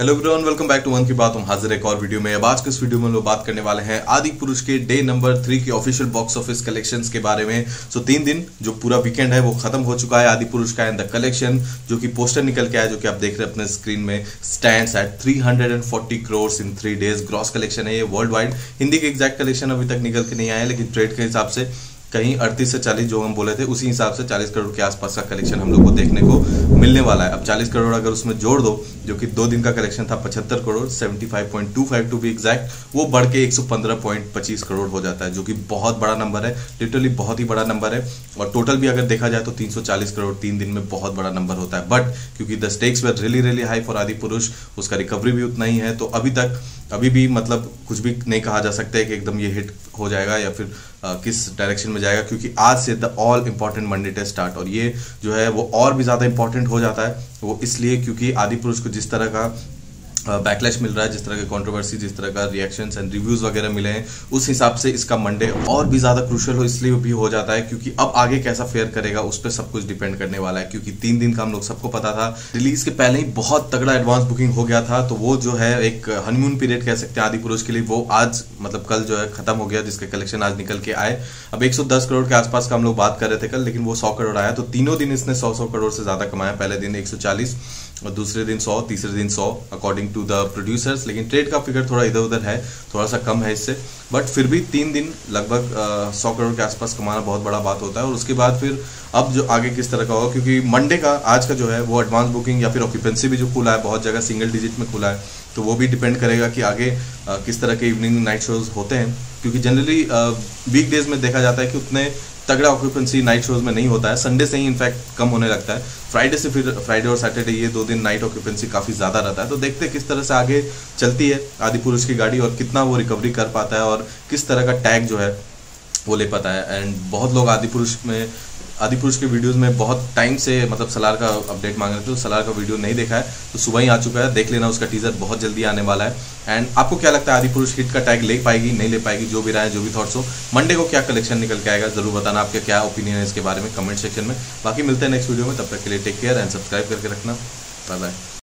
Hello everyone welcome back to one की बात हम हाजिर एक और वीडियो में। अब आज के इस वीडियो में हम लोग बात करने वाले हैं आदि पुरुष के डे नंबर थ्री के ऑफिशियल बॉक्स ऑफ़िस कलेक्शंस के बारे में। सो तीन दिन, जो पूरा वीकेंड है, वो खत्म हो चुका है आदि पुरुष का एंड द कलेक्शन जो कि पोस्टर निकल के आया, जो कि आप देख रहे हैं अपने स्क्रीन में। Stand at three hundred and forty in three days gross collection है ये वर्ल्ड वाइड हिंदी के एग्जैक्ट कलेक्शन अभी तक निकल के नहीं आया लेकिन ट्रेड के हिसाब से कहीं अड़तीस से चालीस जो हम बोले थे, उसी हिसाब से चालीस करोड़ के आसपास का कलेक्शन हम लोग को देखने को मिलने वाला है। अब चालीस करोड़ अगर उसमें जोड़ दो, जो कि दो दिन का कलेक्शन था, पचहत्तर crore seventy five point two five to be exact वो बढ़ के एक सौ पंद्रह पॉइंट पच्चीस करोड़ हो जाता है, जो कि बहुत बड़ा नंबर है लिटरली बहुत ही बड़ा नंबर है। और टोटल भी अगर देखा जाए तो तीन सौ चालीस करोड़ तीन दिन में बहुत बड़ा नंबर होता है। बट क्योंकि the stakes were really really high for Adipurush, उसका रिकवरी भी उतना ही है तो अभी तक अभी भी मतलब कुछ भी नहीं कहा जा सकता है कि एकदम ये हिट हो जाएगा या फिर आ, किस डायरेक्शन में जाएगा क्योंकि आज से the all important Monday test start और ये जो है वो और भी ज़्यादा इंपॉर्टेंट हो जाता है वो इसलिए क्योंकि आदि पुरुष को जिस तरह का बैकलैश मिल रहा है, जिस तरह के कंट्रोवर्सी जिस तरह का रिएक्शन एंड रिव्यूज़ वगैरह मिले हैं, उस हिसाब से इसका मंडे और भी ज़्यादा क्रूशल हो, इसलिए भी हो जाता है, क्योंकि अब आगे कैसा फेयर करेगा, उस पर सब कुछ डिपेंड करने वाला है, क्योंकि तीन दिन का हम लोग सबको पता था। रिलीज़ के पहले ही बहुत तगड़ा एडवांस बुकिंग हो गया था तो वो जो है एक हनीमून पीरियड कह सकते हैं आदि पुरुष के लिए, वो आज मतलब कल जो है खत्म हो गया, जिसके कलेक्शन आज निकल के आए। अब 110 करोड़ के आसपास का हम लोग बात कर रहे थे कल, लेकिन वो 100 करोड़ आया तो तीनों दिन इसने 100 100 करोड़ से ज़्यादा कमाया, पहले दिन 140 और दूसरे दिन 100 तीसरे दिन 100 अकॉर्डिंग टू द प्रोड्यूसर्स लेकिन ट्रेड का फिगर थोड़ा इधर उधर है थोड़ा सा कम है इससे. बट फिर भी तीन दिन लगभग सौ करोड़ के आसपास कमाना बहुत बड़ा बात होता है. और उसके बाद फिर अब जो आगे किस तरह का होगा, क्योंकि मंडे का, आज का जो है, वो एडवांस बुकिंग या फिर ऑक्यूपेंसी भी जो खुला है, बहुत जगह सिंगल डिजिट में खुला है. तो वो भी डिपेंड करेगा कि आगे आ, किस तरह के इवनिंग नाइट शोज़ होते हैं। क्योंकि जनरली वीक डेज़ में देखा जाता है कि उतने तगड़ा ऑक्यूपेंसी नाइट शोज़ में नहीं होता है। संडे से ही इनफैक्ट कम होने लगता है। फ्राइडे से फिर फ्राइडे और सैटरडे ये दो दिन नाइट ऑक्यूपेंसी काफ़ी ज़्यादा रहता है। तो देखते हैं किस तरह से आगे चलती है। आदि पुरुष की गाड़ी और कितना वो रिकवरी कर पाता है और किस तरह का टैग जो है वो ले पाता है। एंड बहुत लोग आदि पुरुष में आदि पुरुष के वीडियोस में बहुत टाइम से मतलब सलार का अपडेट मांग रहे थे तो सलार का वीडियो नहीं देखा है तो सुबह ही आ चुका है, देख लेना उसका टीजर बहुत जल्दी आने वाला है। एंड आपको क्या लगता है आदि पुरुष हिट का टैग ले पाएगी, नहीं ले पाएगी, जो भी राय जो भी थॉट्स हो मंडे को क्या कलेक्शन निकल के आएगा, ज़रूर बताना आपके क्या ओपिनियन है इसके बारे में कमेंट सेक्शन में। बाकी मिलते हैं नेक्स्ट वीडियो में, तब तक के लिए टेक केयर एंड सब्सक्राइब करके रखना। Bye bye